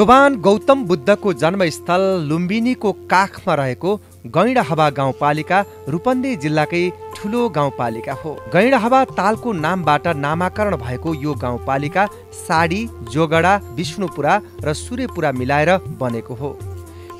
भगवान गौतम बुद्धको जन्मस्थल लुम्बिनीको काखमा रहेको गैँडाहवा गाउँपालिका रूपन्देही जिल्लाकै ठुलो गाउँपालिका हो। गैँडाहवा तालको नामबाट नामाकरण भएको यो गाउँपालिका साडी जोगडा विष्णुपुरा र सूर्यपुरा मिलाएर बनेको हो।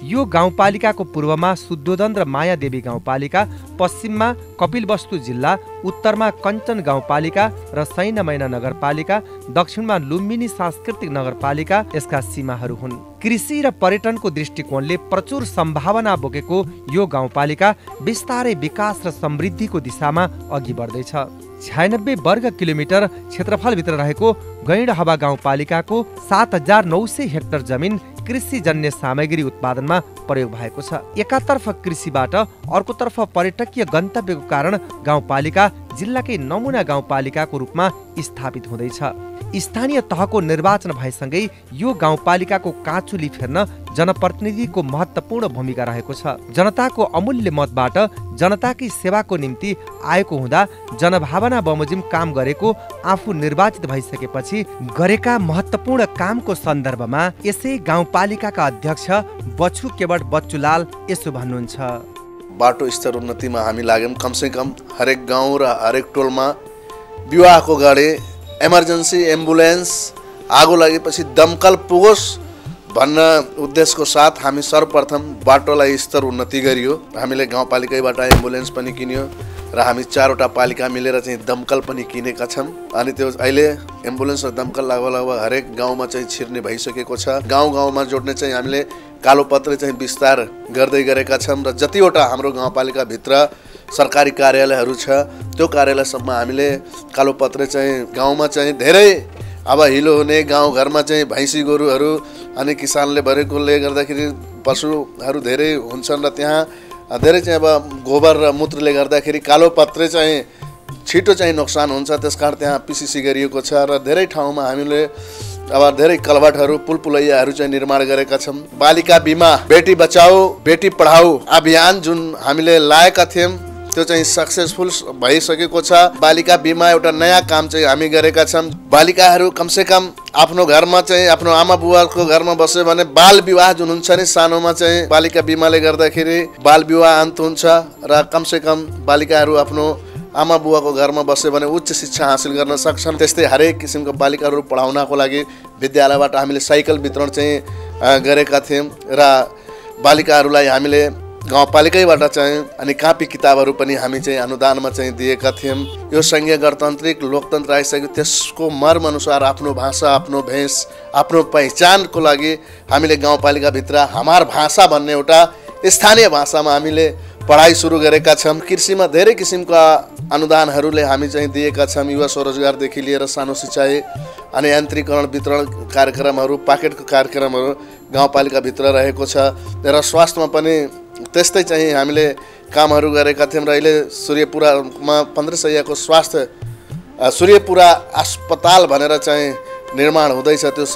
यो गाउँपालिकाको पूर्वमा शुद्धोदन र मायादेवी गाउँपालिका पश्चिममा कपिलवस्तु जिल्ला उत्तरमा कञ्चन गाउँपालिका र सैनमैना नगरपालिका दक्षिणमा लुम्बिनी सांस्कृतिक नगरपालिका यसका सीमाहरू हुन्। कृषि र पर्यटनको दृष्टिकोणले प्रचुर सम्भावना बोकेको यो गाउँपालिका बिस्तारै विकास र समृद्धिको दिशामा अघि बढ्दैछ। छयानब्बे वर्ग किलोमिटर क्षेत्रफलभित्र रहेको गैँडहवा गाउँपालिकाको सात हजार नौ सय हेक्टर जमिन कृषिजन्य सामग्री उत्पादनमा प्रयोग भएको छ। एकातर्फ कृषिबाट अर्कोतर्फ पर्यटकीय गन्तव्यको कारण गाउँपालिका जिल्लाकै नमुना गाउँपालिकाको रूपमा स्थापित हुँदैछ। स्थानीय तहको निर्वाचन भएसँगै यो गाउँपालिकाको काँचुली फेर्न जनप्रतिनिधिको महत्त्वपूर्ण भूमिका रहेको छ। जनताको अमूल्य मतबाट जनताकै सेवाको निम्ति आएको हुँदा जनभावना बमोजिम काम गरेको आफू निर्वाचित भइसकेपछि गरेका महत्त्वपूर्ण कामको सन्दर्भमा यसै गाउँपालिकाका अध्यक्ष बछु केवट बच्चुलाल यसो भन्नुहुन्छ। बाटो स्तर उन्नतिमा हामी लाग्यौँ कमसेकम हरेक गाउँ र हरेक टोलमा विवाहको गाडी इमर्जेन्सी एम्बुलेन्स आगो लागेपछि दमकल पुगोस् भन्न उद्देश्यको साथ हामी सर्वप्रथम बाटोलाई स्तर उन्नति गरियो। हामीले गाउँपालिकैबाट एम्बुलेन्स पनि किन्यो र हामी चारवटा पालिका मिलेर चाहिँ दमकल पनि किनेका छौँ अनि त्यो अहिले एम्बुलेन्स र दमकल लगभग लगभग हरेक गाउँमा चाहिँ छिर्ने भइसकेको छ। गाउँ गाउँमा जोड्ने चाहिँ हामीले कालोपत्रे चाहिँ विस्तार गर्दै गरेका छौँ र जतिवटा हाम्रो गाउँपालिकाभित्र सरकारी कार्यालयहरू छ त्यो कार्यालयसम्म हामीले कालोपत्रे चाहिँ गाउँमा चाहिँ धेरै अब हिलो हुने गाउँघरमा चाहिँ भैँसी गोरुहरू अनि किसानले भरेकोले गर्दाखेरि पशुहरू धेरै हुन्छन् र त्यहाँ धेरै चाहिँ अब गोबर र मूत्रले गर्दाखेरि कालो पत्रे चाहिँ छिटो चाहिँ नोक्सान हुन्छ त्यस कारण त्यहाँ पिसिसी गरिएको छ र धेरै ठाउँमा हामीले अब धेरै कलवटहरू पुल पुलैयाहरू चाहिँ निर्माण गरेका छौँ बालिका बिमा बेटी बचाऊ बेटी पढाऊ अभियान जुन हामीले लाएका थियौँ त्यो चाहिँ सक्सेसफुल भइसकेको छ। बालिका बिमा एउटा नयाँ काम चाहिँ हामी गरेका छौँ। बालिकाहरू कमसेकम आफ्नो घरमा चाहिँ आफ्नो आमा बुवाको घरमा बस्यो भने बाल विवाह जुन हुन्छ नि सानोमा चाहिँ बालिका बिमाले गर्दाखेरि बाल विवाह अन्त हुन्छ र कमसेकम बालिकाहरू आफ्नो आमा बुवाको घरमा बस्यो भने उच्च शिक्षा हासिल गर्न सक्छन्। त्यस्तै हरेक किसिमको बालिकाहरू पढाउनको लागि विद्यालयबाट हामीले साइकल वितरण चाहिँ गरेका थियौँ र बालिकाहरूलाई हामीले गाउँपालिकैबाट चाहिँ अनि कापी किताबहरू पनि हामी चाहिँ अनुदानमा चाहिँ दिएका थियौँ। यो सङ्घीय गणतान्त्रिक लोकतन्त्र आइसक्यो। त्यसको मर्म अनुसार आफ्नो भाषा आफ्नो भेष आफ्नो पहिचानको लागि हामीले गाउँपालिकाभित्र हाम्रो भाषा भन्ने एउटा स्थानीय भाषामा हामीले पढाइ सुरु गरेका छौँ कृषिमा धेरै किसिमका अनुदानहरूले हामी चाहिँ दिएका छौँ युवा स्वरोजगारदेखि लिएर सानो सिँचाइ अनि यान्त्रिकरण वितरण कार्यक्रमहरू पाकेटको कार्यक्रमहरू गाउँपालिकाभित्र रहेको छ र स्वास्थ्यमा पनि त्यस्तै चाहिँ हामीले कामहरू गरेका थियौँ र अहिले सूर्यपुरामा पन्ध्र सयको स्वास्थ्य सूर्यपुरा अस्पताल भनेर चाहिँ निर्माण हुँदैछ। त्यो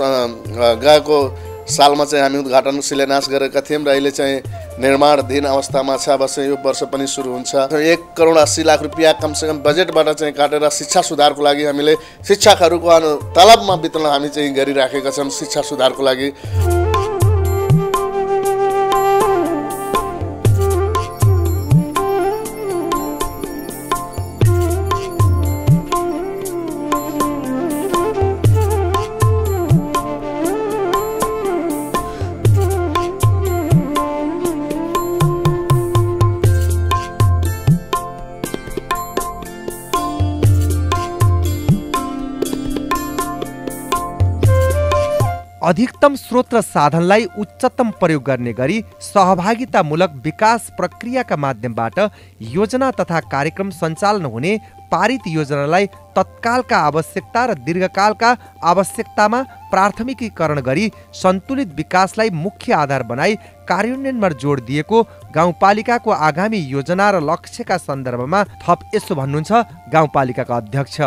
गएको सालमा चाहिँ हामी उद्घाटन शिलान्यास गरेका थियौँ र अहिले चाहिँ निर्माणधीन अवस्थामा छ अब चाहिँ यो वर्ष पनि सुरु हुन्छ। एक करोड अस्सी लाख रुपियाँ कमसेकम बजेटबाट चाहिँ काटेर शिक्षा सुधारको लागि हामीले शिक्षकहरूको तलबमा वितरण हामी चाहिँ गरिराखेका छौँ शिक्षा सुधारको लागि। अधिकतम स्रोत र साधनलाई उच्चतम प्रयोग गर्ने गरी सहभागितामूलक विकास प्रक्रियाका माध्यमबाट योजना तथा कार्यक्रम सञ्चालन हुने पारित योजनालाई तत्कालका आवश्यकता र दीर्घकालका आवश्यकतामा प्राथमिकीकरण गरी सन्तुलित विकासलाई मुख्य आधार बनाई कार्यान्वयनमा जोड दिएको गाउँपालिकाको आगामी योजना र लक्ष्यका सन्दर्भमा थप यसो भन्नुहुन्छ गाउँपालिकाका अध्यक्ष।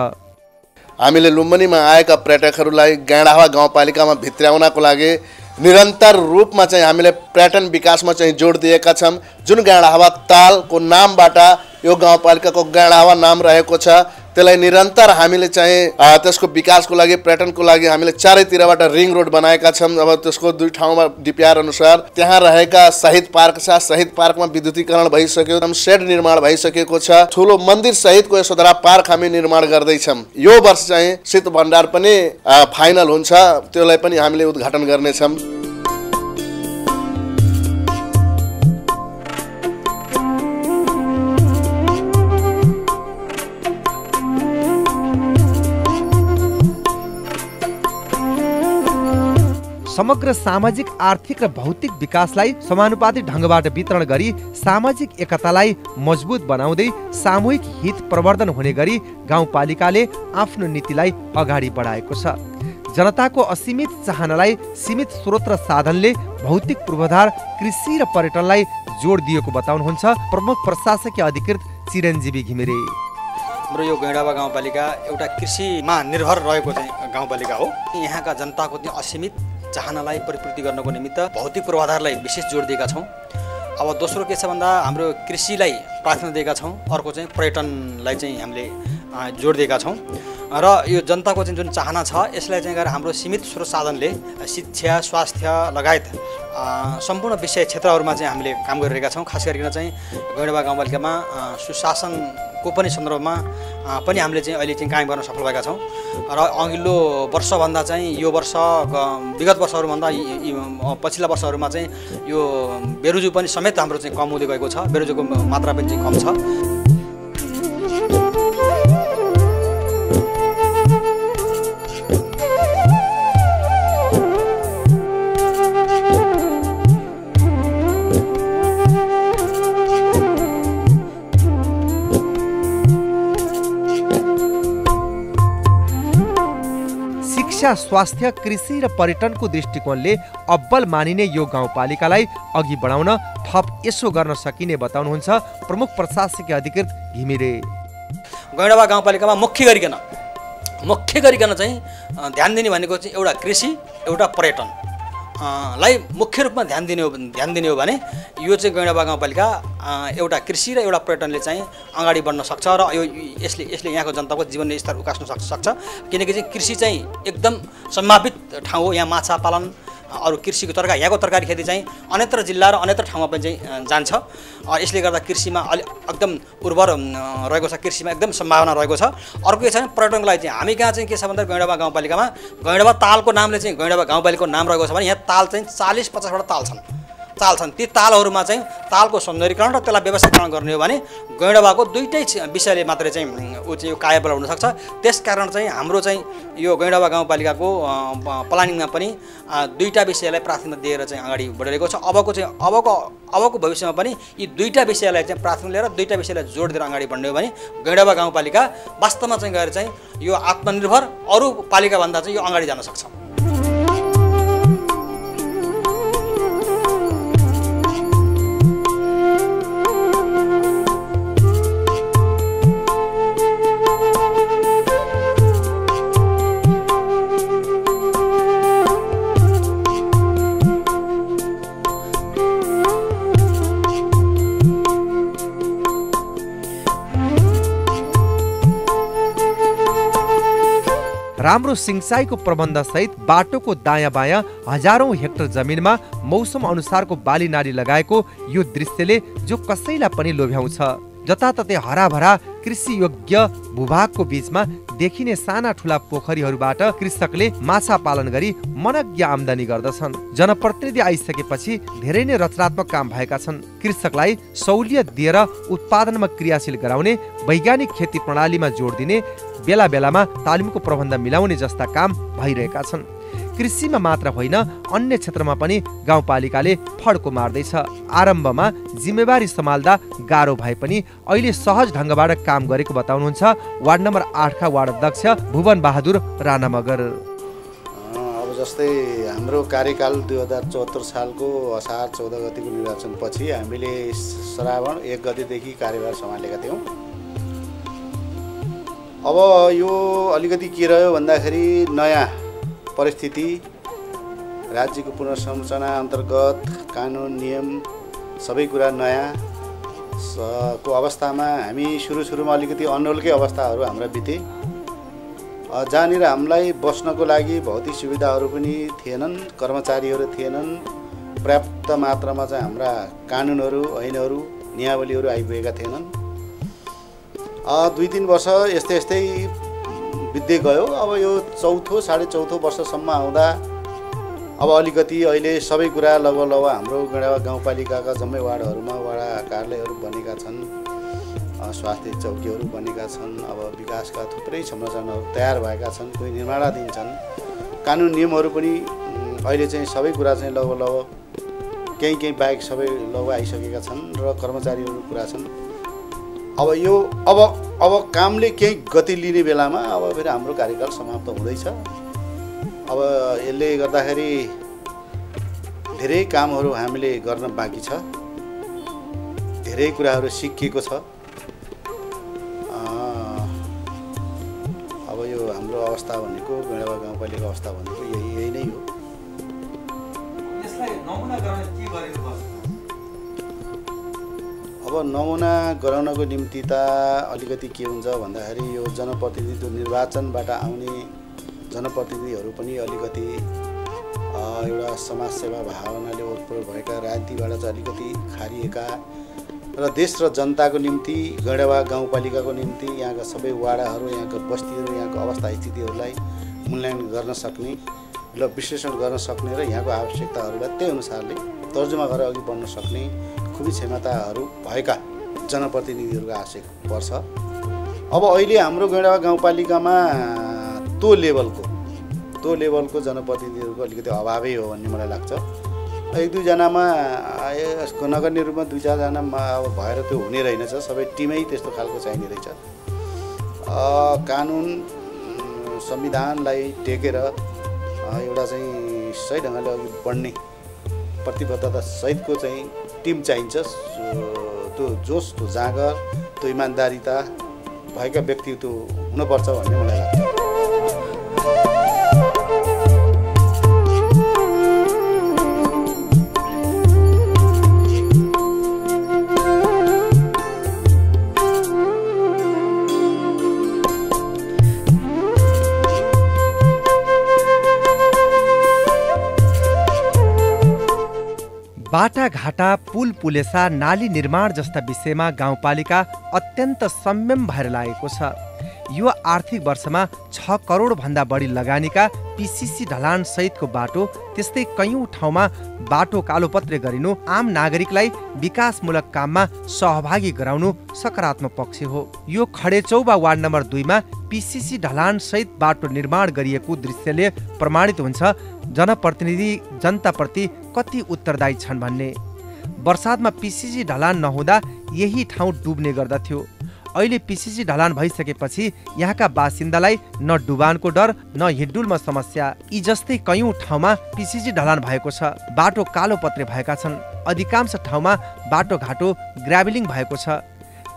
हामीले लुम्बनीमा आएका पर्यटकहरूलाई गाँडावा गाउँपालिकामा भित्र्याउनको लागि निरन्तर रूपमा चाहिँ हामीले पर्यटन विकासमा चाहिँ जोड दिएका छौँ जुन गाँडावा तालको नामबाट यो गाउँपालिकाको गाँडावा नाम रहेको छ त्यसलाई निरन्तर हामीले चाहिँ त्यसको विकासको लागि पर्यटनको लागि हामीले चारैतिरबाट रिङ रोड बनाएका छौँ। अब त्यसको दुई ठाउँमा डिपिआर अनुसार त्यहाँ रहेका शहीद पार्क छ। शहीद पार्कमा विद्युतीकरण भइसक्यो सेड निर्माण भइसकेको छ। ठुलो मन्दिर सहितको यशोधरा पार्क हामी निर्माण गर्दैछौँ। यो वर्ष चाहिँ शीत भण्डार पनि फाइनल हुन्छ। त्यसलाई पनि हामीले उद्घाटन गर्नेछौँ। समग्र सामाजिक आर्थिक र भौतिक विकासलाई समानुपातिक ढङ्गबाट वितरण गरी सामाजिक एकतालाई मजबुत बनाउँदै सामूहिक हित प्रवर्धन हुने गरी गाउँपालिकाले आफ्नो नीतिलाई अगाडि बढाएको छ। जनताको असीमित चाहनालाई सीमित स्रोत र साधनले भौतिक पूर्वाधार कृषि र पर्यटनलाई जोड दिएको बताउनुहुन्छ प्रमुख प्रशासकीय अधिकृत चिरञ्जीवी घिमिरे। हाम्रो यो गैँडावा गाउँपालिका एउटा कृषिमा निर्भर रहेको चाहिँ गाउँपालिका हो। यहाँका जनताको असीमित चाहनालाई परिपूर्ति गर्नको निमित्त भौतिक पूर्वाधारलाई विशेष जोड दिएका छौँ। अब दोस्रो के छ भन्दा हाम्रो कृषिलाई प्राथमिकता दिएका छौँ। अर्को चाहिँ पर्यटनलाई चाहिँ हामीले जोड दिएका छौँ। र यो जनताको चाहिँ जुन चाहना छ यसलाई चाहिँ गरेर हाम्रो सीमित स्रोत साधनले शिक्षा स्वास्थ्य लगायत सम्पूर्ण विषय क्षेत्रहरूमा चाहिँ हामीले काम गरिरहेका छौँ। खास गरिकन चाहिँ गैँडवा गाउँपालिकामा अँ, सुशासनको पनि सन्दर्भमा पनि हामीले चाहिँ अहिले चाहिँ कायम गर्न सफल भएका छौँ। र अघिल्लो वर्षभन्दा चाहिँ यो वर्ष विगत वर्षहरूभन्दा पछिल्ला वर्षहरूमा चाहिँ यो बेरोजु पनि समेत हाम्रो चाहिँ कम हुँदै गएको छ। बेरोजुको मात्रा पनि चाहिँ कम छ। शिक्षा स्वास्थ्य कृषि र पर्यटनको दृष्टिकोणले अब्बल मानिने यो गाउँपालिकालाई अघि बढाउन थप यसो गर्न सकिने बताउनुहुन्छ प्रमुख प्रशासकीय अधिकृत घिमिरे। गैँडावा गाउँपालिकामा मुख्य गरिकन मुख्य गरिकन चाहिँ ध्यान दिने भनेको चाहिँ एउटा कृषि एउटा पर्यटन। लाई मुख्य रूपमा ध्यान दिने हो ध्यान दिने हो भने यो चाहिँ गैँडावा गाउँपालिका एउटा कृषि र एउटा पर्यटनले चाहिँ अगाडि बढ्न सक्छ र यो यसले यसले यहाँको जनताको जीवन स्तर उकास्न सक्छ। किनकि चाहिँ कृषि चाहिँ एकदम सम्भावित ठाउँ हो। यहाँ माछा पालन अरू कृषिको तरकारी यहाँको तरकारी खेती चाहिँ अन्यत्र जिल्ला र अन्यत्र ठाउँमा पनि चाहिँ जान्छ। यसले गर्दा कृषिमा अलि एकदम उर्वर रहेको छ। कृषिमा एकदम सम्भावना रहेको छ। अर्को के छ भने पर्यटनको लागि चाहिँ हामी कहाँ चाहिँ के छ भन्दा गैँडावा गाउँपालिकामा गैँडावा तालको नामले चाहिँ गैँडावा गाउँपालिकाको नाम रहेको छ भने यहाँ ताल चाहिँ चालिस पचासवटा ताल छन्। ताल छन्। ती तालहरूमा चाहिँ तालको सौन्दर्यकरण र त्यसलाई व्यवसायीकरण गर्ने हो भने गैँडावाको दुइटै विषयले मात्रै चाहिँ ऊ चाहिँ यो कायाबल हुनसक्छ त्यस कारण चाहिँ हाम्रो चाहिँ यो गैँडावा गाउँपालिकाको प्लानिङमा पनि दुईवटा विषयलाई प्राथमिकता दिएर चाहिँ अगाडि बढिरहेको छ। अबको चाहिँ अबको अबको भविष्यमा पनि यी दुईवटा विषयलाई चाहिँ प्राथमिक लिएर दुईवटा विषयलाई जोड दिएर अगाडि बढ्ने हो भने गैँडावा गाउँपालिका वास्तवमा चाहिँ गएर चाहिँ यो आत्मनिर्भर अरू पालिकाभन्दा चाहिँ यो अगाडि जान सक्छ। राम्रो सिंचाइको प्रबन्धसहित बाटोको दायाँ बायाँ हजारौँ हेक्टर जमिनमा मौसम अनुसारको बाली नाली लगाएको यो दृश्यले जो कसैलाई पनि लोभ्याउँछ। जताततै हराभरा कृषि योग्य भूभागको बीचमा देखिने साना ठुला पोखरीहरूबाट कृषकले माछा पालन गरी मनज्ञ आमदानी गर्दछन्। जनप्रतिनिधि आइसकेपछि धेरै नै रचनात्मक काम भएका छन्। कृषकलाई सहुलियत दिएर उत्पादनमा क्रियाशील गराउने वैज्ञानिक खेती प्रणालीमा जोड दिने बेला बेलामा तालिमको प्रबन्ध मिलाउने जस्ता काम भइरहेका छन्। कृषिमा मात्र होइन अन्य क्षेत्रमा पनि गाउँपालिकाले फड्को मार्दैछ। आरम्भमा जिम्मेवारी सम्हाल्दा गाह्रो भए पनि अहिले सहज ढङ्गबाट काम गरेको बताउनुहुन्छ वार्ड नम्बर आठका वार्ड अध्यक्ष भुवन बहादुर राणा मगर अब जस्तै हाम्रो कार्यकाल दुई हजार चौहत्तर सालको असार चौध गतिको निर्वाचनपछि हामीले श्रावण एक गतिदेखि कार्यभार सम्हालेका थियौँ। अब यो अलिकति के रह्यो भन्दाखेरि नयाँ परिस्थिति राज्यको पुनर्संरचना अन्तर्गत कानुन नियम सबै कुरा नयाँ। को अवस्थामा हामी सुरु सुरुमा अलिकति अनौलकै अवस्थाहरू हाम्रा बिते। जहाँनिर हामीलाई बस्नको लागि भौतिक सुविधाहरू पनि थिएनन् कर्मचारीहरू थिएनन् पर्याप्त मात्रामा चाहिँ हाम्रा कानुनहरू ऐनहरू नियावलीहरू आइपुगेका थिएनन्। दुई तिन वर्ष यस्तै यस्तै बित्दै गयो। अब यो चौथो साढे चौथो वर्षसम्म आउँदा अब अलिकति अहिले सबै कुरा लगभग लगभग हाम्रो गाउँपालिकाका जम्मै वार्डहरूमा वडा कार्यालयहरू बनेका छन् स्वास्थ्य चौकीहरू बनेका छन् अब विकासका थुप्रै संरचनाहरू तयार भएका छन् कोही निर्माणाधीन छन्। कानुन नियमहरू पनि अहिले चाहिँ सबै कुरा चाहिँ लगभग लगभग केही केही बाहेक सबै लगभग आइसकेका छन् र कर्मचारीहरू पुरा छन्। अब यो अब अब कामले केही गति लिने बेलामा अब फेरि हाम्रो कार्यकाल समाप्त हुँदैछ। अब यसले गर्दाखेरि धेरै कामहरू हामीले गर्न बाँकी छ। धेरै कुराहरू सिकिएको छ। अब यो हाम्रो अवस्था भनेको गैँडावा गाउँपालिका अवस्था भनेको यही यही नै हो। अब नमुना गराउनको निम्ति त अलिकति के हुन्छ भन्दाखेरि यो जनप्रतिनिधित्व निर्वाचनबाट आउने जनप्रतिनिधिहरू पनि अलिकति एउटा समाजसेवा भावनाले ओतप्रोत भएका राजनीतिबाट चाहिँ अलिकति खारिएका र देश र जनताको निम्ति गैँडावा गाउँपालिकाको निम्ति यहाँका सबै वाडाहरू यहाँका बस्तीहरू यहाँको अवस्था स्थितिहरूलाई मूल्याङ्कन गर्न सक्ने र विश्लेषण गर्न सक्ने र यहाँको आवश्यकताहरूलाई त्यही अनुसारले तर्जुमा गरेर अघि बढ्न सक्ने खुबी क्षमताहरू भएका जनप्रतिनिधिहरूको आवश्यक पर्छ। अब अहिले हाम्रो गैँडावा गाउँपालिकामा त्यो लेभलको त्यो लेभलको जनप्रतिनिधिहरूको अलिकति अभावै हो भन्ने मलाई लाग्छ। एक दुईजनामा यसको नगर्ने रूपमा दुई चारजनामा अब भएर त्यो हुने रहेनछ। सबै टिमै त्यस्तो खालको चाहिने रहेछ। कानुन संविधानलाई टेकेर एउटा चाहिँ सही ढङ्गले अघि बढ्ने प्रतिबद्धता सहितको चाहिँ टिम चाहिन्छ त्यो जोस त्यो जाँगर त्यो इमान्दारिता भएका व्यक्ति त्यो हुनुपर्छ भन्ने मलाई लाग्छ। बाटाघाटा पुल पुलेसा नाली निर्माण जस्ता विषयमा गाउँपालिका अत्यन्त संयम भएर लागेको छ। यो आर्थिक वर्षमा छ करोडभन्दा बढी लगानीका पिसिसी ढलान सहितको बाटो त्यस्तै कैयौँ ठाउँमा बाटो कालोपत्रे गरिनु आम नागरिकलाई विकासमूलक काममा सहभागी गराउनु सकारात्मक पक्ष हो। यो खडेचौबा वार्ड नम्बर दुईमा पिसिसी ढलान सहित बाटो निर्माण गरिएको दृश्यले प्रमाणित हुन्छ। जनप्रतिनिधि जनताप्रति कति उत्तरदायी छन् भन्ने। वर्षातमा पिसिसी ढलान नहुँदा यही ठाउँ डुब्ने गर्दथ्यो। अहिले पिसिसी ढलान भइसकेपछि यहाँका बासिन्दालाई न डुबानको डर न हिड्डुलमा समस्या। यी जस्तै कैयौँ ठाउँमा पिसिसी ढलान भएको छ। बाटो कालो पत्रे भएका छन्। अधिकांश ठाउँमा बाटो घाटो ग्राभलिङ भएको छ।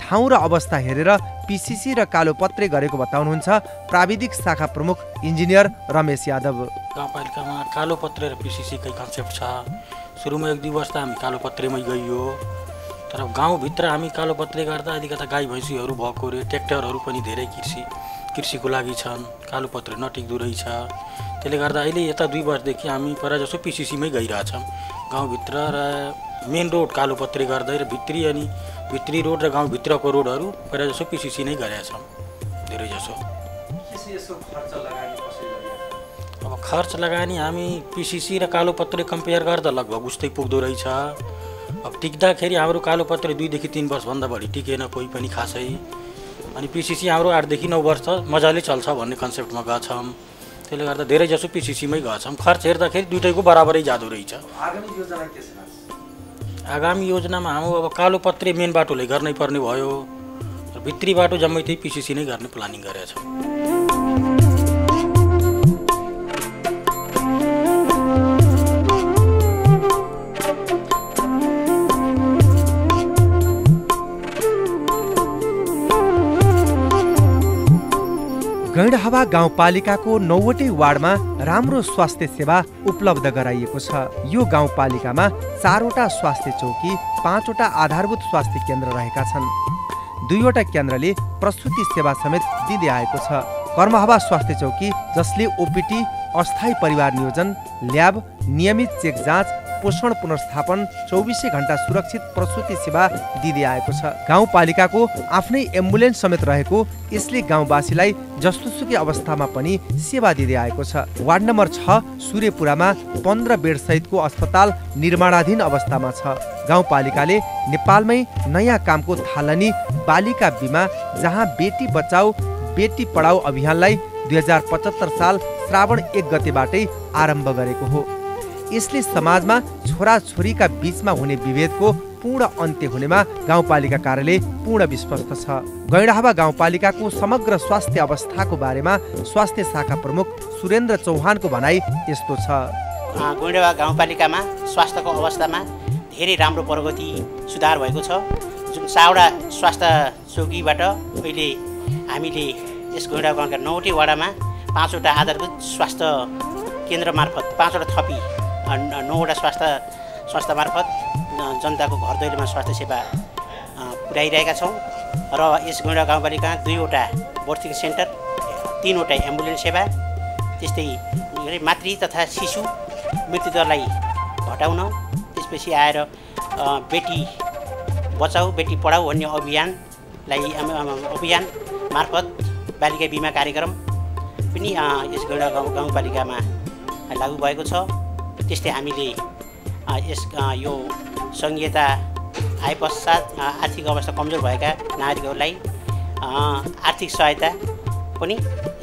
ठाउँ र अवस्था हेरेर पिसिसी र कालो पत्रे गरेको बताउनुहुन्छ प्राविधिक शाखा प्रमुख इन्जिनियर रमेश यादव। गाउँपालिकामा कालो पत्रे र पिसिसीकै कन्सेप्ट छ। सुरुमा एक दुई वर्ष त हामी कालो पत्रेमै गइयो। तर गाउँभित्र हामी कालो पत्रे गर्दा अलिकता गाई भैँसीहरू भएको रे ट्र्याक्टरहरू पनि धेरै कृषि कृषिको लागि छन्। कालो पत्रे नटिक्दो रहेछ। त्यसले गर्दा अहिले यता दुई वर्षदेखि हामी प्रायः जसो पिसिसीमै गइरहेछौँ। गाउँभित्र र मेन रोड कालो पत्रे गर्दै र भित्री अनि भित्री रोड र गाउँभित्रको रोडहरू प्रायः जसो पिसिसी नै गरेका छौँ धेरै जसो। अब खर्च लगानी हामी पिसिसी र कालो पत्रे कम्पेयर गर्दा लगभग उस्तै पुग्दो रहेछ। अब टिक्दाखेरि हाम्रो कालो पत्रे दुईदेखि तिन वर्षभन्दा बढी टिकेन कोही पनि खासै। अनि पिसिसी हाम्रो आठदेखि नौ वर्ष मजाले चल्छ भन्ने कन्सेप्टमा गएछौँ। त्यसले गर्दा धेरै जसो पिसिसीमै गएछौँ। खर्च हेर्दाखेरि दुइटैको बराबरै जाँदो रहेछ। आगामी योजनामा हाम्रो अब कालो पत्रे मेन बाटोले गर्नै पर्ने भयो। भित्री बाटो जम्मै त्यही पिसिसी नै गर्ने प्लानिङ गरेका छौँ। गैंडाहवा गाउँपालिकाको नौवटै वार्डमा राम्रो स्वास्थ्य सेवा उपलब्ध गराइएको छ। यो गाउँपालिकामा चारवटा स्वास्थ्य चौकी पाँचवटा आधारभूत स्वास्थ्य केन्द्र रहेका छन्। दुईवटा केन्द्रले प्रसुति सेवा समेत दिँदै आएको छ। कर्महवा स्वास्थ्य चौकी जसले ओपिटी अस्थायी परिवार नियोजन ल्याब नियमित चेक जाँच पोषण पुनर्स्थापन चौबिसै घन्टा सुरक्षित प्रसुति सेवा दिँदै आएको छ। गाउँपालिकाको आफ्नै एम्बुलेन्स समेत रहेको यसले गाउँवासीलाई जस्तोसुकै अवस्थामा पनि सेवा दिँदै आएको छ। वार्ड नम्बर छ सूर्यपुरामा पन्ध्र बेड सहितको अस्पताल निर्माणाधीन अवस्थामा छ। गाउँपालिकाले नेपालमै नयाँ कामको थालनी बालिका बिमा जहाँ बेटी बचाऊ बेटी पढाऊ अभियानलाई दुई हजार पचहत्तर साल श्रावण एक गतेबाटै आरम्भ गरेको हो। यसले समाजमा छोराछोरीका बीचमा हुने विभेदको पूर्ण अन्त्य हुनेमा गाउँपालिका कार्यालय पूर्ण विश्वस्त छ। गैडाहावा गाउँपालिकाको समग्र स्वास्थ्य अवस्थाको बारेमा स्वास्थ्य शाखा प्रमुख सुरेन्द्र चौहानको भनाइ यस्तो छ। गैँडावा गाउँपालिकामा स्वास्थ्यको अवस्थामा धेरै राम्रो प्रगति सुधार भएको छ। जुन सावडा स्वास्थ्य चौकीबाट अहिले हामीले यस गैँडा गाउँका नौवटै वडामा पाँचवटा आधारभूत स्वास्थ्य केन्द्र मार्फत पाँचवटा थपी नौवटा स्वास्थ्य स्वास्थ्य मार्फत जनताको घर दैलोमा स्वास्थ्य सेवा पुर्याइरहेका छौँ। र यस गैँडा गाउँपालिका दुईवटा बर्थिङ सेन्टर तिनवटा एम्बुलेन्स सेवा त्यस्तै मातृ तथा शिशु मृत्युदरलाई घटाउन त्यसपछि आएर बेटी बचाऊ बेटी पढाऊ भन्ने अभियानलाई अभियान मार्फत बालिका बिमा कार्यक्रम पनि यस गैँडा गाउँ गाउँपालिकामा लागू भएको छ। त्यस्तै हामीले यस यो सङ्घीयता आए पश्चात आर्थिक अवस्था कमजोर भएका नागरिकहरूलाई आर्थिक सहायता पनि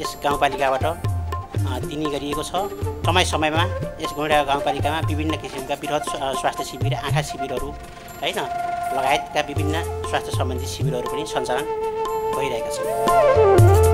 यस गाउँपालिकाबाट दिने गरिएको छ। समय समयमा यस गैँडा गाउँपालिकामा विभिन्न किसिमका वृहत स्वास्थ्य शिविर आँखा शिविरहरू होइन लगायतका विभिन्न स्वास्थ्य सम्बन्धी शिविरहरू पनि सञ्चालन भइरहेका छन्।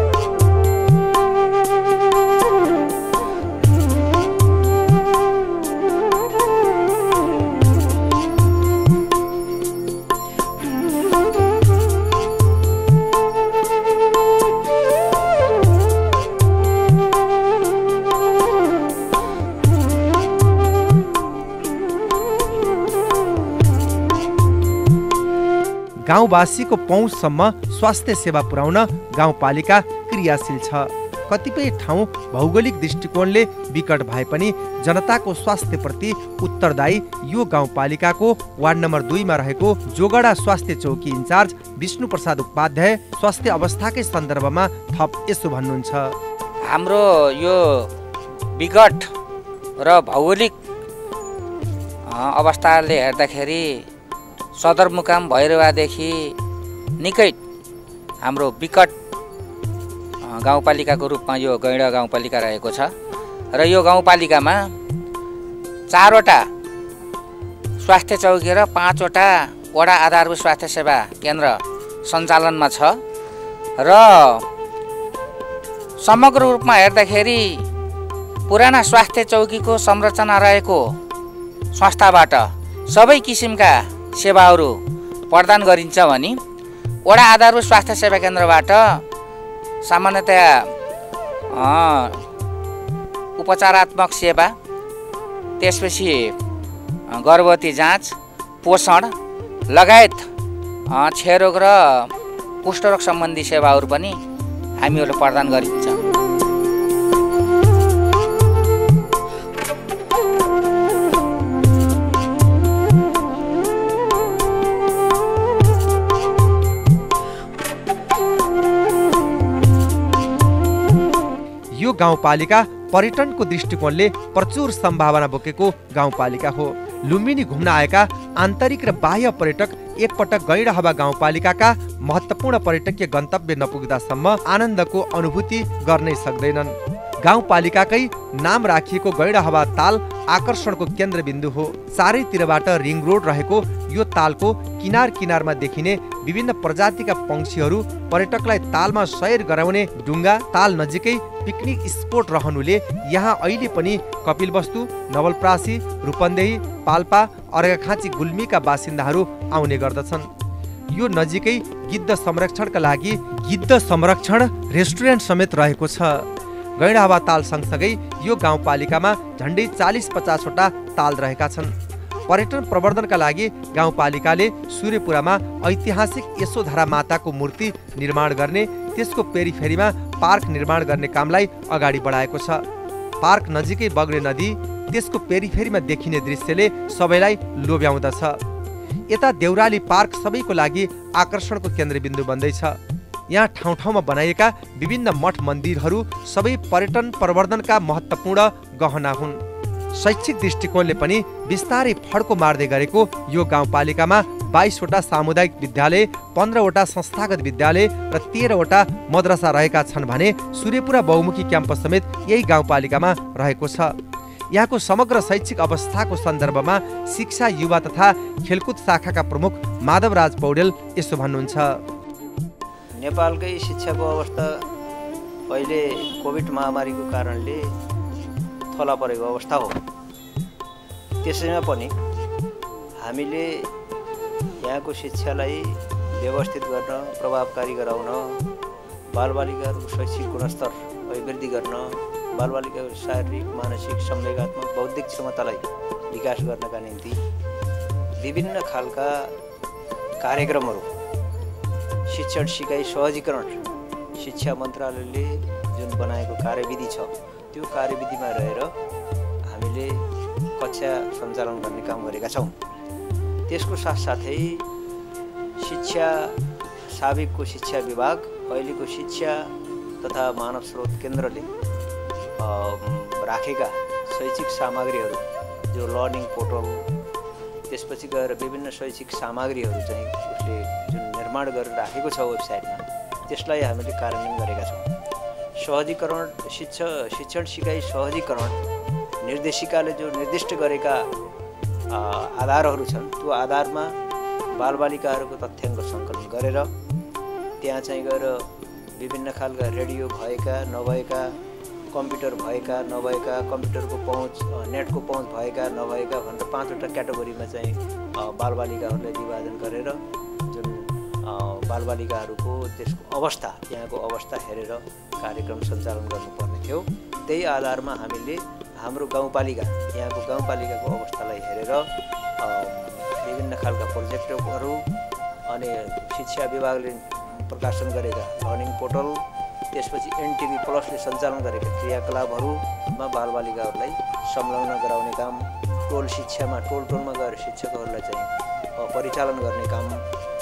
गाउँवासीको पहुँचसम्म स्वास्थ्य सेवा पुर्याउन गाउँपालिका क्रियाशील छ। कतिपय ठाउँ भौगोलिक दृष्टिकोणले विकट भए पनि जनताको स्वास्थ्यप्रति उत्तरदायी यो गाउँपालिकाको वार्ड नम्बर दुईमा रहेको जोगडा स्वास्थ्य चौकी इन्चार्ज विष्णु प्रसाद उपाध्याय स्वास्थ्य अवस्थाकै सन्दर्भमा थप यसो भन्नुहुन्छ। हाम्रो यो विकट र भौगोलिक अवस्थाले हेर्दाखेरि सदरमुकाम भैरवादेखि निकै हाम्रो विकट गाउँपालिकाको रूपमा यो गैँडा गाउँपालिका रहेको छ। र यो गाउँपालिकामा चारवटा स्वास्थ्य चौकी र पाँचवटा वडा आधारभूत स्वास्थ्य सेवा केन्द्र सञ्चालनमा छ। र समग्र रूपमा हेर्दाखेरि पुराना स्वास्थ्य चौकीको संरचना रहेको संस्थाबाट सबै किसिमका सेवाहरू प्रदान गरिन्छ भने वडा आधारभूत स्वास्थ्य सेवा केन्द्रबाट सामान्यतया उपचारात्मक सेवा त्यसपछि गर्भवती जाँच पोषण लगायत क्षयरोग र कुष्ठरोग सम्बन्धी सेवाहरू पनि हामीहरूले प्रदान गरिन्छ। गाउँपालिका पर्यटनको दृष्टिकोणले प्रचुर सम्भावना बोकेको गाउँपालिका हो। लुम्बिनी घुम्न आएका आन्तरिक र बाह्य पर्यटक एकपटक गैडहवा गाउँपालिकाका महत्त्वपूर्ण पर्यटकीय गन्तव्य नपुग्दासम्म आनन्दको अनुभूति गर्नै सक्दैनन्। गाउँपालिकाकै नाम राखिएको गैडहवा ताल आकर्षणको केन्द्रबिन्दु हो। चारैतिरबाट रिङ रोड रहेको यो तालको किनार किनारमा देखिने विभिन्न प्रजातिका पंक्षीहरू पर्यटकलाई तालमा सैर गराउने डुङ्गा ताल नजिकै पिकनिक स्पोट रहनुले यहाँ अहिले पनि कपिलवस्तु नवलप्रासी रूपन्देही पाल्पा अर्घाखाँची गुल्मीका बासिन्दाहरू आउने गर्दछन्। यो नजिकै गिद्ध संरक्षणका लागि गिद्ध संरक्षण रेस्टुरेन्ट समेत रहेको छ। गैँडावा ताल सँगसँगै यो गाउँपालिकामा झन्डै चालिस पचासवटा ताल रहेका छन्। पर्यटन प्रवर्धनका लागि गाउँपालिकाले सूर्यपुरामा ऐतिहासिक यशोधरा माताको मूर्ति निर्माण गर्ने त्यसको पेरिफेरीमा पार्क निर्माण गर्ने कामलाई अगाडि बढाएको छ। पार्क नजिकै बग्ने नदी त्यसको पेरिफेरीमा देखिने दृश्यले सबैलाई लोभ्याउँदछ। यता देउराली पार्क सबैको लागि आकर्षणको केन्द्रबिन्दु बन्दैछ। यहाँ ठाउँ ठाउँमा बनाइएका विभिन्न मठ मन्दिरहरू सबै पर्यटन प्रवर्धनका महत्त्वपूर्ण गहना हुन्। शैक्षिक दृष्टिकोणले पनि बिस्तारै फड्को मार्दै गरेको यो गाउँपालिकामा बाइसवटा सामुदायिक विद्यालय पन्ध्रवटा संस्थागत विद्यालय र तेह्रवटा मद्रसा रहेका छन् भने सूर्यपुरा बहुमुखी क्याम्पस समेत यही गाउँपालिकामा रहेको छ। यहाँको समग्र शैक्षिक अवस्थाको सन्दर्भमा शिक्षा युवा तथा खेलकुद शाखाका प्रमुख माधवराज पौडेल यसो भन्नुहुन्छ। नेपालकै शिक्षाको अवस्था अहिले कोभिड महामारीको कारणले थला परेको अवस्था हो। त्यसैमा पनि हामीले यहाँको शिक्षालाई व्यवस्थित गर्न प्रभावकारी गराउन बालबालिकाहरूको शैक्षिक गुणस्तर अभिवृद्धि गर्न बालबालिकाको शारीरिक मानसिक संवेगात्मक बौद्धिक क्षमतालाई विकास गर्नका निम्ति विभिन्न खालका कार्यक्रमहरू शिक्षण सिकाइ सहजीकरण शिक्षा मन्त्रालयले जुन बनाएको कार्यविधि छ त्यो कार्यविधिमा रहेर हामीले कक्षा सञ्चालन गर्ने काम गरेका छौँ। त्यसको साथसाथै शिक्षा साबिकको शिक्षा विभाग अहिलेको शिक्षा तथा मानव स्रोत केन्द्रले राखेका शैक्षिक सामग्रीहरू जो लर्निङ पोर्टल त्यसपछि गएर विभिन्न शैक्षिक सामग्रीहरू चाहिँ उसले जुन निर्माण गरेर राखेको छ वेबसाइटमा। त्यसलाई हामीले कार्यान्वयन गरेका छौँ। सहजीकरण शिक्षा शिक्षण सिकाइ सहजीकरण निर्देशिकाले जो निर्दिष्ट गरेका आधारहरू छन् त्यो आधारमा बालबालिकाहरूको तथ्याङ्क सङ्कलन गरेर त्यहाँ चाहिँ गएर विभिन्न खालका रेडियो भएका नभएका कम्प्युटर भएका नभएका कम्प्युटरको पहुँच नेटको पहुँच भएका नभएका भनेर पाँचवटा क्याटेगोरीमा चाहिँ बालबालिकाहरूलाई विभाजन गरेर बालबालिकाहरूको त्यसको अवस्था यहाँको अवस्था हेरेर कार्यक्रम सञ्चालन गर्नुपर्ने थियो। त्यही आधारमा हामीले हाम्रो गाउँपालिका यहाँको गाउँपालिकाको अवस्थालाई हेरेर विभिन्न खालका प्रोजेक्टहरू अनि शिक्षा विभागले प्रकाशन गरेका लर्निङ पोर्टल त्यसपछि एनटिभी प्लसले सञ्चालन गरेका क्रियाकलापहरूमा बालबालिकाहरूलाई संलग्न गराउने काम टोल शिक्षामा टोल टोलमा गएर शिक्षकहरूलाई चाहिँ परिचालन गर्ने काम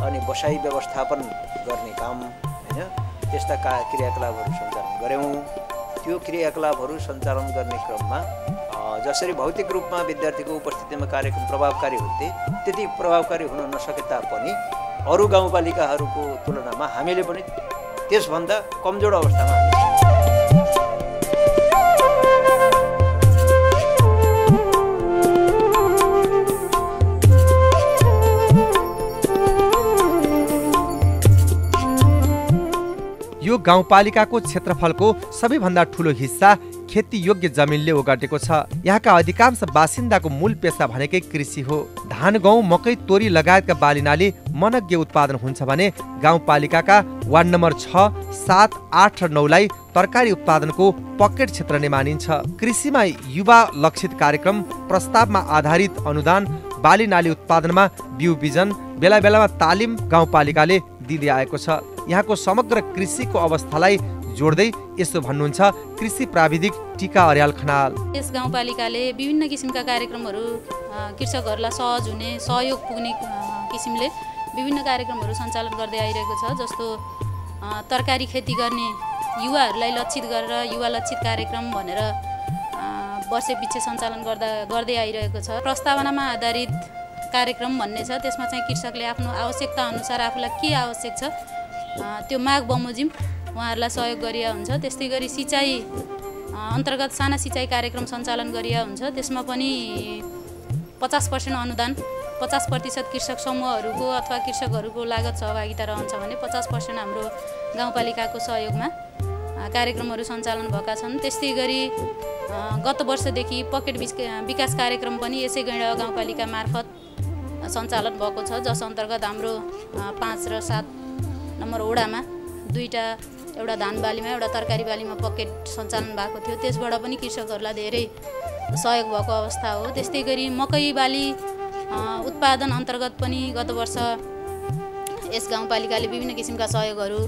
अनि बसाइ व्यवस्थापन गर्ने काम होइन? त्यस्ता का क्रियाकलापहरू सञ्चालन गऱ्यौँ। त्यो क्रियाकलापहरू सञ्चालन गर्ने क्रममा जसरी भौतिक रूपमा विद्यार्थीको उपस्थितिमा कार्यक्रम प्रभावकारी हुन्थे त्यति प्रभावकारी हुन नसके तापनि अरू गाउँपालिकाहरूको तुलनामा हामीले पनि त्यसभन्दा कमजोर अवस्थामा यो गाउँपालिकाको क्षेत्रफलको सबैभन्दा ठुलो हिस्सा खेतीयोग्य जमिनले ओगटेको छ। यहाँका अधिकांश बासिन्दाको मूल पेसा भनेकै कृषि हो। धान गहुँ मकै तोरी लगायतका बालिनाले मनज्ञ उत्पादन हुन्छ भने गाउँपालिकाका वार्ड नम्बर छ सात आठ र नौलाई तरकारी उत्पादनको पकेट क्षेत्र नै मानिन्छ। कृषिमा युवा लक्षित कार्यक्रम प्रस्तावमा आधारित अनुदान बाली नाली उत्पादनमा बिउ बिजन बेला बेलामा तालिम गाउँपालिकाले दिँदै आएको छ। यहाँको समग्र कृषिको अवस्थालाई जोड्दै यसो भन्नुहुन्छ कृषि प्राविधिक टिका अर्याल खनाल। यस गाउँपालिकाले विभिन्न किसिमका कार्यक्रमहरू कृषकहरूलाई सहज हुने सहयोग पुग्ने किसिमले विभिन्न कार्यक्रमहरू सञ्चालन गर्दै आइरहेको छ जस्तो तरकारी खेती गर्ने युवाहरूलाई लक्षित गरेर युवा लक्षित कार्यक्रम भनेर वर्षे पछि सञ्चालन गर्दा गर्दै आइरहेको छ। प्रस्तावनामा आधारित कार्यक्रम भन्ने छ त्यसमा चाहिँ कृषकले आफ्नो आवश्यकता अनुसार आफूलाई के आवश्यक छ त्यो माग बमोजिम उहाँहरूलाई सहयोग गरिया हुन्छ। त्यस्तै गरी सिँचाइ अन्तर्गत साना सिँचाइ कार्यक्रम सञ्चालन गरिया हुन्छ। त्यसमा पनि पचास पर्सेन्ट अनुदान पचास प्रतिशत कृषक समूहहरूको अथवा कृषकहरूको लागत सहभागिता रहन्छ भने पचास पर्सेन्ट हाम्रो गाउँपालिकाको सहयोगमा कार्यक्रमहरू सञ्चालन भएका छन्। त्यस्तै गरी गत वर्षदेखि पकेट विकास कार्यक्रम पनि यसै गैँडा गाउँपालिका मार्फत सञ्चालन भएको छ जस अन्तर्गत हाम्रो पाँच र सात नम्बर वडामा दुईवटा एउटा धान बालीमा एउटा तरकारी बालीमा पकेट सञ्चालन भएको थियो। त्यसबाट पनि कृषकहरूलाई धेरै सहयोग भएको अवस्था हो। त्यस्तै गरी मकै बाली उत्पादन अन्तर्गत पनि गत वर्ष यस गाउँपालिकाले विभिन्न किसिमका सहयोगहरू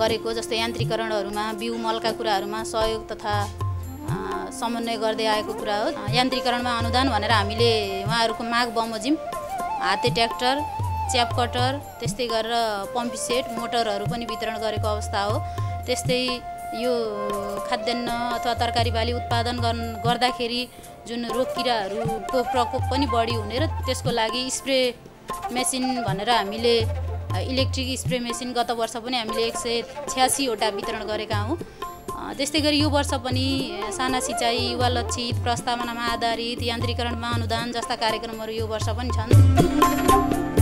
गरेको जस्तै यान्त्रिकरणहरूमा बिउ मलका कुराहरूमा सहयोग तथा समन्वय गर्दै आएको कुरा हो। यान्त्रिकरणमा अनुदान भनेर हामीले उहाँहरूको माग बमोजिम हाते ट्र्याक्टर च्याप कटर त्यस्तै गरेर पम्प सेट मोटरहरू पनि वितरण गरेको अवस्था हो। त्यस्तै यो खाद्यान्न अथवा तरकारी बाली उत्पादन गर् गर्दाखेरि जुन रोग किराहरूको प्रकोप पनि बढी हुने र त्यसको लागि स्प्रे मेसिन भनेर हामीले इलेक्ट्रिक स्प्रे मेसिन गत वर्ष पनि हामीले एक सय छ्यासीवटा वितरण गरेका हौँ। त्यस्तै गरी यो वर्ष पनि साना सिँचाइ युवा लक्षित प्रस्तावनामा आधारित यान्त्रिकरणमा अनुदान जस्ता कार्यक्रमहरू यो वर्ष पनि छन्।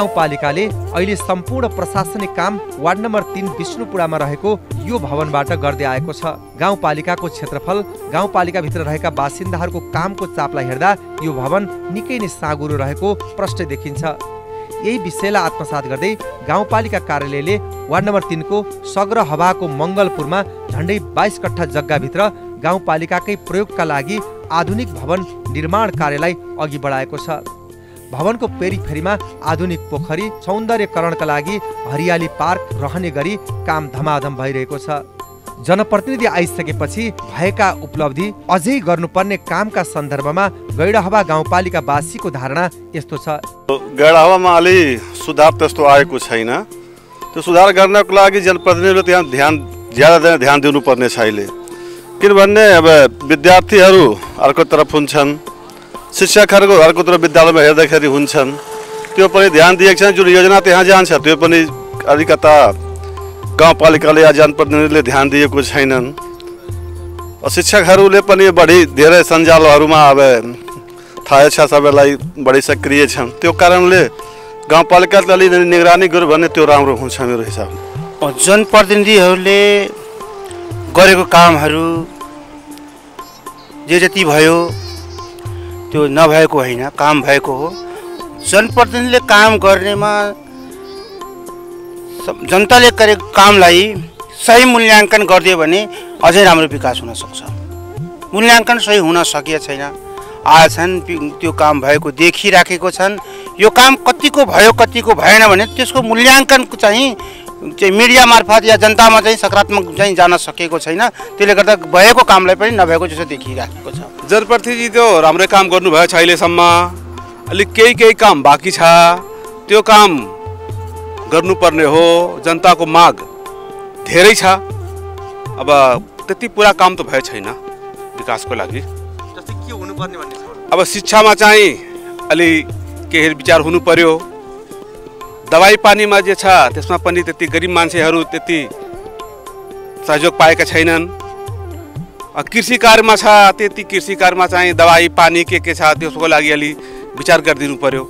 गाउँपालिकाले अहिले सम्पूर्ण प्रशासनिक काम वार्ड नम्बर तिन विष्णुपुरामा रहेको यो भवनबाट गर्दै आएको छ। गाउँपालिकाको क्षेत्रफल गाउँपालिकाभित्र रहेका बासिन्दाहरूको कामको चापलाई हेर्दा यो भवन निकै नै साँगुरो रहेको प्रष्ट देखिन्छ। यही विषयलाई आत्मसात गर्दै गाउँपालिका कार्यालयले वार्ड नम्बर तिनको सग्र हवाको मङ्गलपुरमा झन्डै बाइस कट्ठा जग्गाभित्र गाउँपालिकाकै प्रयोगका लागि आधुनिक भवन निर्माण कार्यलाई अघि बढाएको छ। भवनको पेरिफेरीमा आधुनिक पोखरी सौन्दर्यकरणका लागि हरियाली पार्क रहने गरी काम धमाधम भइरहेको छ। जनप्रतिनिधि आइसकेपछि भएका उपलब्धि अझै गर्नुपर्ने कामका सन्दर्भमा गैडहवा गाउँपालिकावासीको धारणा यस्तो छ। गैडावामा अलि सुधार त्यस्तो आएको छैन। त्यो सुधार गर्नको लागि जनप्रतिनिधिले त्यहाँ ध्यान ज्यादा ध्यान दिनुपर्ने छ अहिले। किनभने अब विद्यार्थीहरू अर्कोतर्फ हुन्छन्। शिक्षकहरूको अर्कोतर्फ विद्यालयमा हेर्दाखेरि हुन्छन्। त्यो पनि ध्यान दिएको छैन जुन योजना त्यहाँ जान्छ त्यो पनि अलिकता गाउँपालिकाले या जनप्रतिनिधिले ध्यान दिएको छैनन्। शिक्षकहरूले पनि बढी धेरै सञ्जालहरूमा अब थाहा छ सबैलाई बढी सक्रिय छन्। त्यो कारणले गाउँपालिकाले अलि निगरानी गर्यो भने त्यो राम्रो हुन्छ मेरो हिसाबले जनप्रतिनिधिहरूले गरेको कामहरू जे जति भयो त्यो नभएको होइन काम भएको हो। जनप्रतिनिधिले काम गर्नेमा जनताले गरेको कामलाई सही मूल्याङ्कन गरिदियो भने अझै राम्रो विकास हुन सक्छ। मूल्याङ्कन सही हुन सकिएको छैन। आएछन् त्यो काम भएको देखिराखेको छन्। यो काम कतिको भयो कतिको भएन भने त्यसको मूल्याङ्कन चाहिँ चाहिँ मिडिया मार्फत या जनतामा चाहिँ सकारात्मक चाहिँ जान सकेको छैन। त्यसले गर्दा भएको कामलाई पनि नभएको जस्तो देखिराखेको छ। जनप्रतिनिधि त्यो राम्रै काम गर्नुभएको छ अहिलेसम्म अलिक केही केही काम बाँकी छ। त्यो काम गर्नुपर्ने हो जनताको माग धेरै छ। अब त्यति पुरा काम त भएको छैन विकासको लागि। के हुनुपर्ने भन्ने अब शिक्षामा चाहिँ अलि केही विचार हुनु पर्यो दबाई पानीमा जे छ त्यसमा पनि त्यति गरिब मान्छेहरू त्यति सहयोग पाएका छैनन्। कृषि कार्यमा छ त्यति कृषि कार्यमा चाहिँ दबाई पानी के के छ त्यसको लागि अलि विचार गरिदिनु पर्यो।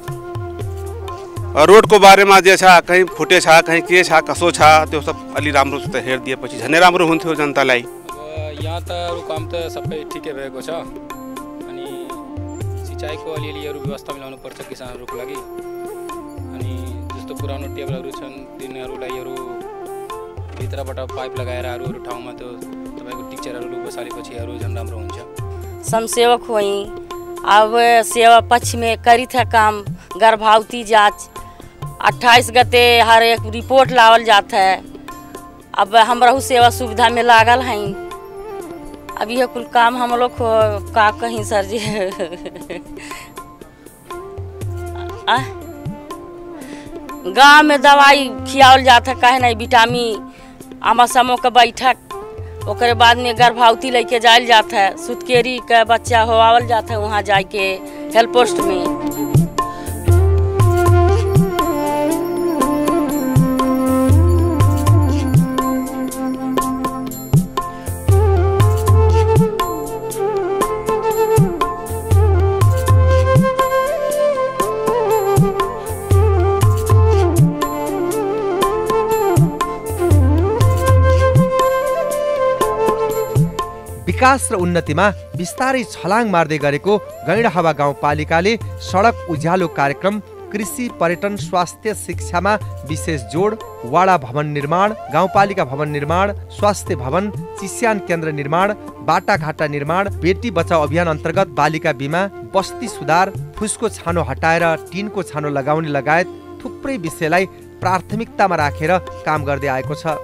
रोडको बारेमा जे छ कहीँ फुटे छ कहीँ के छ कसो छ त्यो सब अलि राम्रोसित हेरिदिएपछि झनै राम्रो हुन्थ्यो जनतालाई। अब यहाँ त काम त सबै ठिकै भएको छ। अनि सिँचाइको अलिअलि अरू व्यवस्था मिलाउनु पर्छ किसानहरूको लागि। अनि जस्तो पुरानो टेबलहरू छन् तिनीहरूलाई भित्रबाट पाइप लगाएर अरू अरू ठाउँमा त्यो तपाईँको टिक्चरहरू बसालेपछि अरू झन् राम्रो हुन्छ समसेवक हुई। अब सेवा पक्ष में करी था काम, गर्भवती जाँच। 28 गते हर एक रिपोर्ट लावल जाता है। अब हम रहू सेवा सुविधा में लागल हैं। अब यह कुल काम हम लोग का कहीं, सर जी? गाँव में दवाई खियावल जाता कहे नहीं, विटामिन। आमा समो के बैठक। ओकरे बाद में गर्भवती लेके जायल जाता है। सुतकेरी का बच्चा होवावल जाता है वहाँ जाके हेल्प पोस्ट में। विकास र उन्नतिमा बिस्तारै छलाङ मार्दै गरेको गैँडाहावा गाउँपालिकाले सडक उज्यालो कार्यक्रम कृषि पर्यटन स्वास्थ्य शिक्षामा विशेष जोड वाडा भवन निर्माण गाउँपालिका भवन निर्माण स्वास्थ्य भवन चिस्यान केन्द्र निर्माण बाटाघाटा निर्माण बेटी बचाउ अभियान अन्तर्गत बालिका बिमा बस्ती सुधार फुसको छानो हटाएर टिनको छानो लगाउने लगायत थुप्रै विषयलाई प्राथमिकतामा राखेर काम गर्दै आएको छ।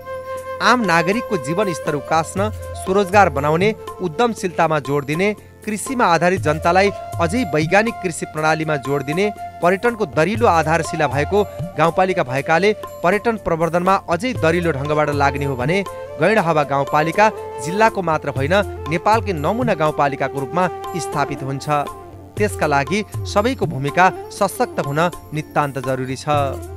आम नागरिकको जीवन स्तर उकास्न स्वरोजगार बनाउने उद्यमशीलतामा जोड दिने कृषिमा आधारित जनतालाई अझै वैज्ञानिक कृषि प्रणालीमा जोड दिने पर्यटनको दरिलो आधारशिला भएको गाउँपालिका भएकाले पर्यटन प्रवर्धनमा अझै दरिलो ढङ्गबाट लाग्ने हो भने गैँडाहावा गाउँपालिका जिल्लाको मात्र होइन नेपालकै नमुना गाउँपालिकाको रूपमा स्थापित हुन्छ। त्यसका लागि सबैको भूमिका सशक्त हुन नितान्त जरुरी छ।